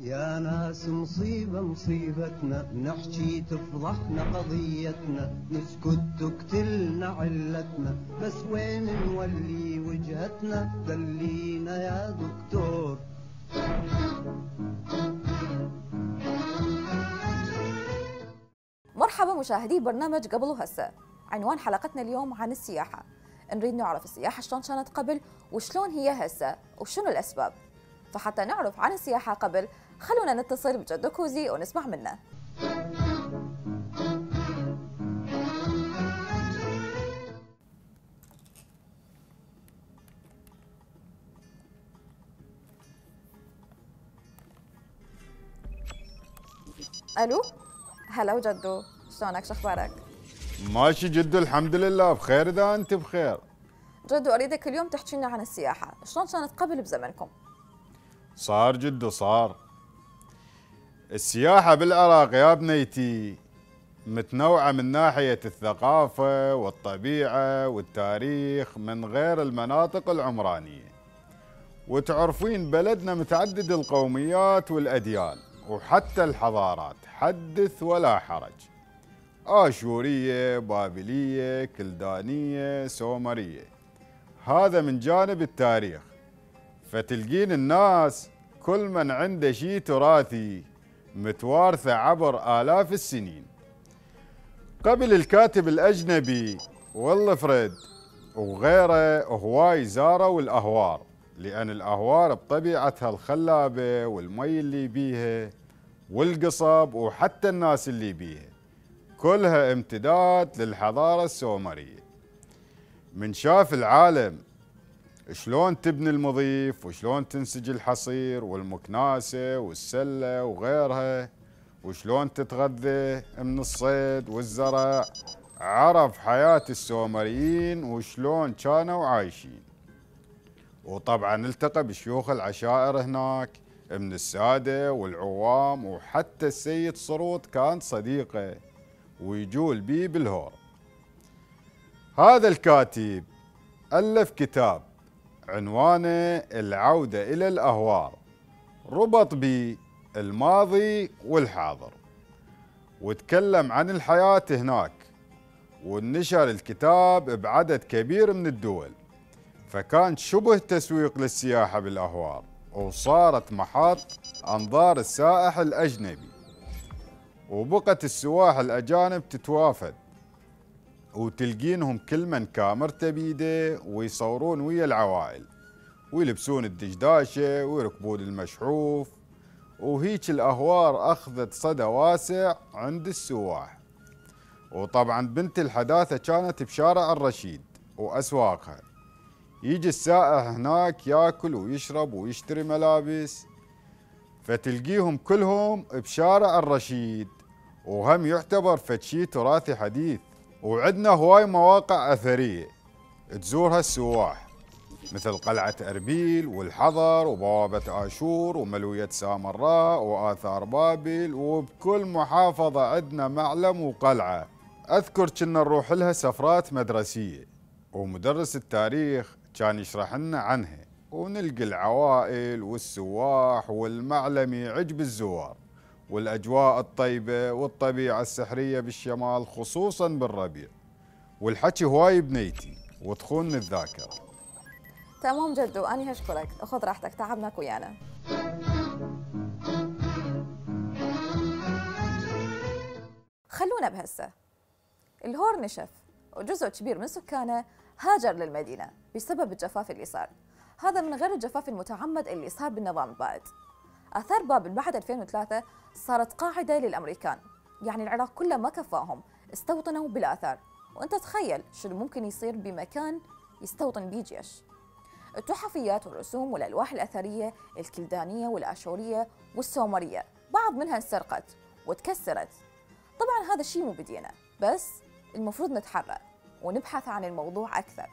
يا ناس مصيبة مصيبتنا نحكي تفضحنا قضيتنا نسكت تقتلنا علتنا. بس وين نولي وجهتنا؟ دلينا يا دكتور. مرحبا مشاهدي برنامج قبل وهسه. عنوان حلقتنا اليوم عن السياحة. نريد نعرف السياحة شلون كانت قبل وشلون هي هسه وشنو الأسباب. فحتى نعرف عن السياحة قبل خلونا نتصل بجدو كوزي ونسمع منه. ألو؟ هلا وجدو شلونك؟ شو أخبارك؟ ماشي جد الحمد لله بخير إذا أنت بخير. جدو أريدك اليوم تحكي لنا عن السياحة شلون كانت قبل بزمنكم؟ صار جد صار. السياحة بالعراق يا بنيتي متنوعة من ناحية الثقافة والطبيعة والتاريخ من غير المناطق العمرانية. وتعرفين بلدنا متعدد القوميات والأديان وحتى الحضارات حدث ولا حرج. آشورية بابلية كلدانية سومرية. هذا من جانب التاريخ. فتلقين الناس كل من عنده شيء تراثي متوارثة عبر آلاف السنين. قبل الكاتب الأجنبي والفريد وغيره هواي زاروا الأهوار لأن الأهوار بطبيعتها الخلابة والمي اللي بيها والقصب وحتى الناس اللي بيها. كلها امتداد للحضارة السومرية. من شاف العالم شلون تبني المضيف وشلون تنسج الحصير والمكناسة والسلة وغيرها وشلون تتغذى من الصيد والزرع. عرف حياة السومريين وشلون كانوا عايشين. وطبعا التقى بشيوخ العشائر هناك من السادة والعوام وحتى السيد صروت كان صديقه ويجول بيه بالهور هذا الكاتب ألف كتاب عنوانه العودة إلى الأهوار ربط به الماضي والحاضر. وتكلم عن الحياة هناك. ونشر الكتاب بعدد كبير من الدول. فكان شبه تسويق للسياحة بالأهوار وصارت محط أنظار السائح الأجنبي. وبقت السواح الأجانب تتوافد. وتلقينهم كل من كاميرته بيده ويصورون ويا العوائل ويلبسون الدشداشة ويركبون المشحوف. وهيك الأهوار أخذت صدى واسع عند السواح. وطبعا بنت الحداثة كانت بشارع الرشيد وأسواقها. يجي السائح هناك ياكل ويشرب ويشتري ملابس. فتلقيهم كلهم بشارع الرشيد وهم يعتبر فتشي تراثي حديث. وعندنا هواي مواقع أثرية. تزورها السواح مثل قلعة أربيل والحضر وبوابة آشور وملوية سامراء وآثار بابل وبكل محافظة عندنا معلم وقلعة. أذكر كنا نروح لها سفرات مدرسية ومدرس التاريخ كان يشرح لنا عنها. ونلقى العوائل والسواح والمعلم يعجب الزوار والأجواء الطيبة والطبيعة السحرية بالشمال خصوصا بالربيع. والحكي هواي بنيتي وتخون الذاكرة. تمام جدو أنا أشكرك خذ راحتك تعبناك ويانا خلونا بهسه. الهور نشف وجزء كبير من سكانه هاجر للمدينة بسبب الجفاف اللي صار. هذا من غير الجفاف المتعمد اللي صار بالنظام البائد. آثار بابل بعد 2003 صارت قاعدة للأمريكان يعني العراق كله ما كفاهم استوطنوا بالآثار وأنت تخيل شنو ممكن يصير بمكان يستوطن بيه جيش. التحفيات والرسوم والألواح الأثرية الكلدانية والآشورية والسومرية بعض منها انسرقت وتكسرت. طبعا هذا الشيء مو بدينا بس المفروض نتحرى ونبحث عن الموضوع أكثر.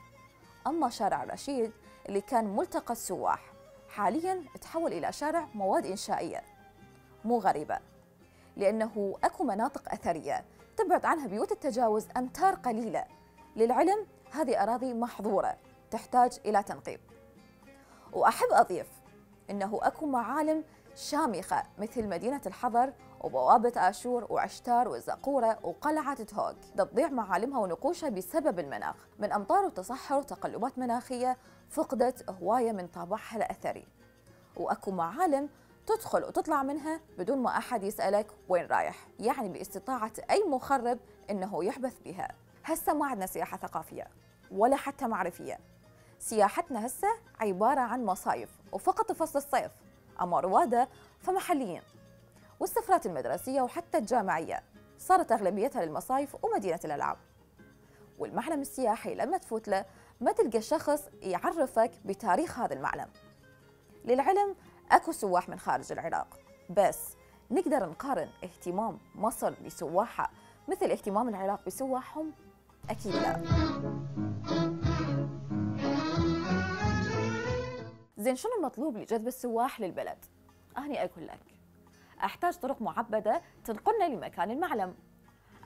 أما شارع رشيد اللي كان ملتقى السواح حاليا تحول إلى شارع مواد إنشائية. مو غريبة لأنه أكو مناطق أثرية تبعد عنها بيوت التجاوز أمتار قليلة. للعلم هذه أراضي محظورة تحتاج إلى تنقيب. وأحب أضيف أنه أكو معالم شامخة مثل مدينة الحضر وبوابة آشور وعشتار والزقورة وقلعة تهوك. تضيع معالمها ونقوشها بسبب المناخ. من أمطار وتصحر وتقلبات مناخية فقدت هواية من طابعها الأثري. وأكو معالم تدخل وتطلع منها بدون ما أحد يسألك وين رايح يعني باستطاعة أي مخرب إنه يحبث بها. هسه ما عندنا سياحة ثقافية ولا حتى معرفية. سياحتنا هسه عبارة عن مصايف وفقط فصل الصيف. أما روادة فمحليين والسفرات المدرسية وحتى الجامعية صارت أغلبيتها للمصايف ومدينة الألعاب. والمعلم السياحي لما تفوت له ما تلقى شخص يعرفك بتاريخ هذا المعلم. للعلم أكو سواح من خارج العراق بس نقدر نقارن اهتمام مصر بسواحها مثل اهتمام العراق بسواحهم؟ أكيد لا. زين شنو المطلوب لجذب السواح للبلد؟ اني أقول لك. أحتاج طرق معبدة تنقلنا لمكان المعلم.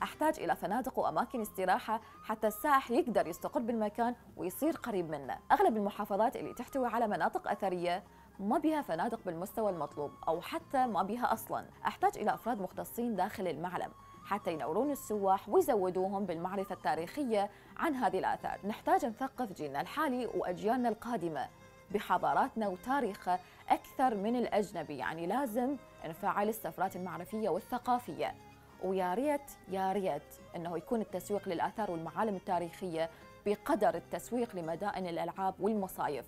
أحتاج إلى فنادق وأماكن استراحة حتى السائح يقدر يستقر بالمكان ويصير قريب منه. أغلب المحافظات اللي تحتوي على مناطق أثرية ما بها فنادق بالمستوى المطلوب أو حتى ما بها أصلا. أحتاج إلى أفراد مختصين داخل المعلم حتى ينورون السواح ويزودوهم بالمعرفة التاريخية عن هذه الآثار. نحتاج نثقف جيلنا الحالي وأجيالنا القادمة. بحضاراتنا وتاريخها أكثر من الأجنبي. يعني لازم نفعل السفرات المعرفية والثقافية. ويا ريت يا ريت إنه يكون التسويق للآثار والمعالم التاريخية بقدر التسويق لمدائن الألعاب والمصايف.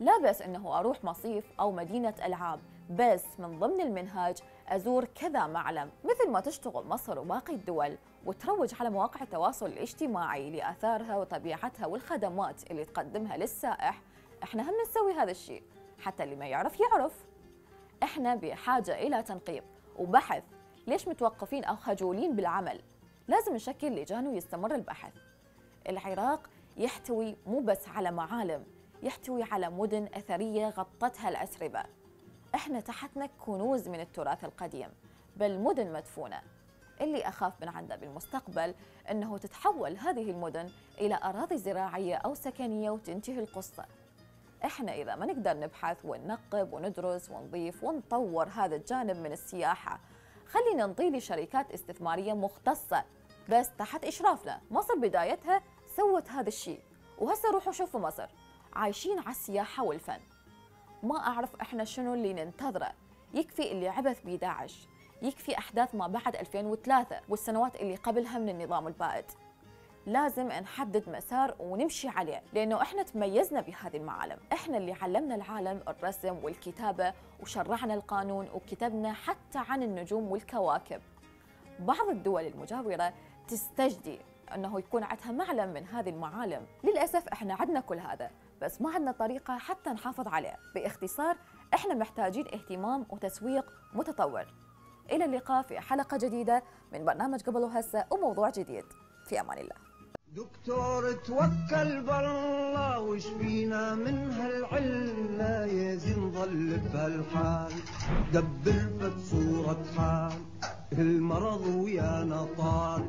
لا بس إنه أروح مصيف أو مدينة ألعاب، بس من ضمن المنهاج أزور كذا معلم مثل ما تشتغل مصر وباقي الدول وتروج على مواقع التواصل الاجتماعي لآثارها وطبيعتها والخدمات اللي تقدمها للسائح، إحنا هم نسوي هذا الشيء حتى اللي ما يعرف يعرف. إحنا بحاجة إلى تنقيب وبحث ليش متوقفين أو خجولين بالعمل؟ لازم نشكل لجان ويستمر البحث. العراق يحتوي مو بس على معالم، يحتوي على مدن أثرية غطتها الأسربة. إحنا تحتنا كنوز من التراث القديم، بل مدن مدفونة. اللي أخاف من عنده بالمستقبل أنه تتحول هذه المدن إلى أراضي زراعية أو سكنية وتنتهي القصة. إحنا إذا ما نقدر نبحث وننقب وندرس ونضيف ونطور هذا الجانب من السياحة خلينا نضي لشركات استثمارية مختصة. بس تحت إشرافنا مصر بدايتها سوت هذا الشيء. وهسه روحوا شوفوا مصر عايشين على السياحة والفن. ما أعرف إحنا شنو اللي ننتظره. يكفي اللي عبث ب 11 يكفي أحداث ما بعد 2003 والسنوات اللي قبلها من النظام البائد. لازم نحدد مسار ونمشي عليه لأنه إحنا تميزنا بهذه المعالم. إحنا اللي علمنا العالم الرسم والكتابة وشرعنا القانون وكتبنا حتى عن النجوم والكواكب. بعض الدول المجاورة تستجدي أنه يكون عندها معلم من هذه المعالم. للأسف إحنا عندنا كل هذا بس ما عندنا طريقة حتى نحافظ عليه. باختصار إحنا محتاجين اهتمام وتسويق متطور. إلى اللقاء في حلقة جديدة من برنامج قبل وهسه وموضوع جديد. في أمان الله. دكتور توكل بالله وش فينا من هالعلة يزين ظل بهالحال دبر بصورة حال. المرض ويا نطال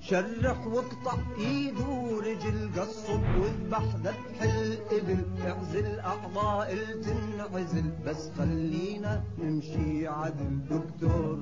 شرح واقطع إيد ورجل قصب واذبح ذبح الابل اعزل اعضاء تنعزل بس خلينا نمشي عدل. دكتور.